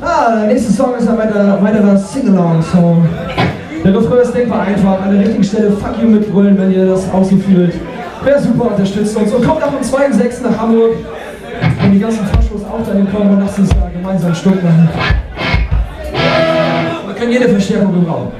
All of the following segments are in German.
Ah, der nächste Song ist ein weiterer, weiterer Sing-Along-Song. Der Refrain ist denkbar einfach. An der richtigen Stelle Fuck you mitbrüllen, wenn ihr das auch so fühlt. Wäre super, unterstützt uns. Und kommt auch am 2.6. nach Hamburg. Wenn die ganzen Faschos auch dahin kommen und lasst uns da gemeinsam Stuck machen. Wir können jede Verstärkung gebrauchen.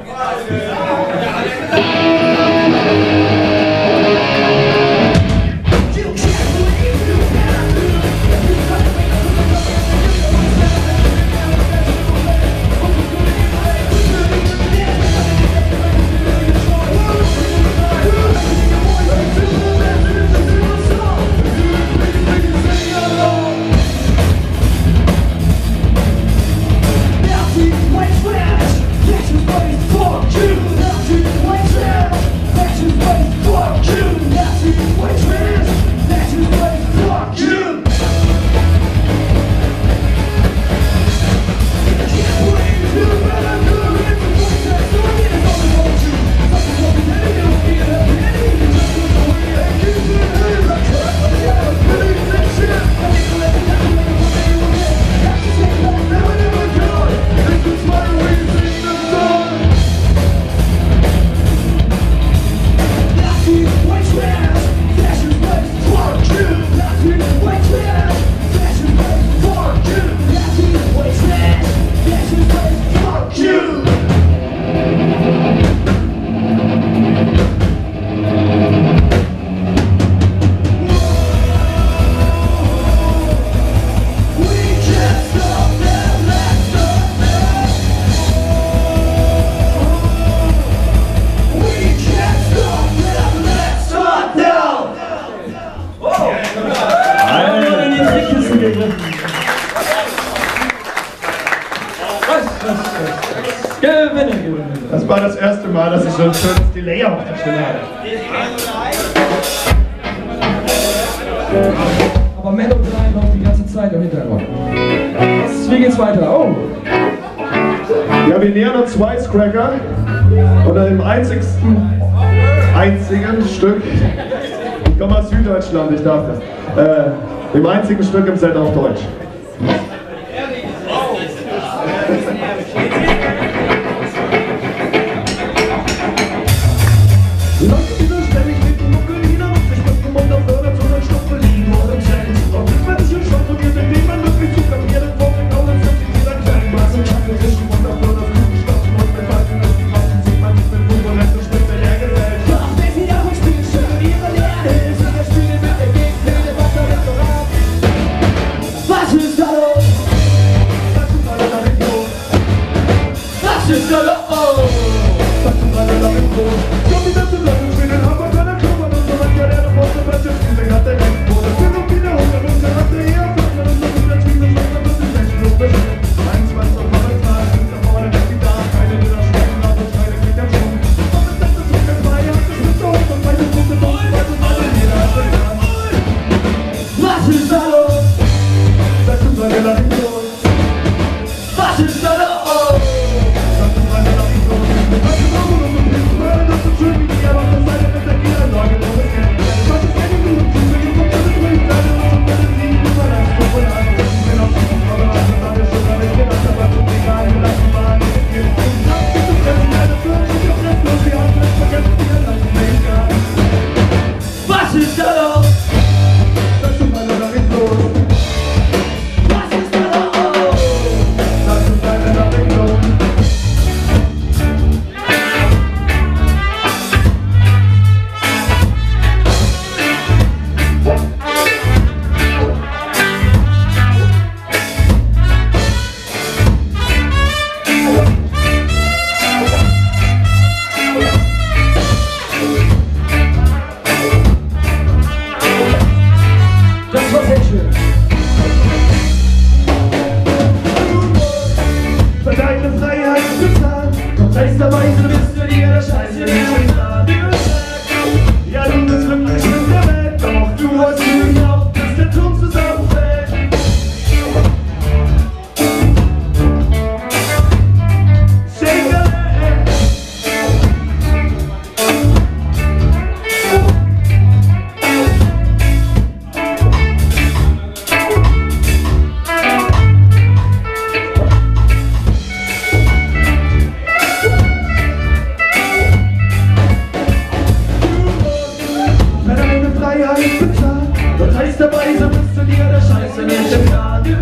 Was, was, was. Gewinne, gewinne. Das war das erste Mal, dass ich so ein schönes Delay auf der Stimme hatte. Aber Melody läuft die ganze Zeit im Hintergrund. Wie geht's weiter? Oh, Ja, wir nähern uns Wisecracker und im einzigsten, einzigen Stück, ich komme aus Süddeutschland, ich darf das, äh, im einzigen Stück im Set auf Deutsch. Was ist Nazareth. Scheiße nicht im Radio.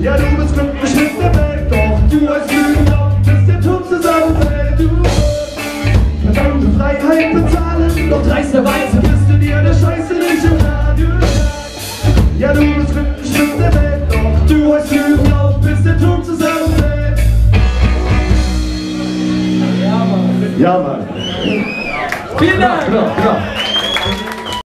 Ja, du bist glücklich mit der Welt, doch du als Lügen glaubt, bis der Turm zusammenfällt. Du verdammte Freiheit bezahlen, doch dreisterweise bist du dir der Scheiße nicht im Radio. Ja, du bist glücklich mit der Welt, doch du als Lügen glaubt, bis der Turm zusammenfällt. Ja, Mann. Vielen Dank! Genau, genau.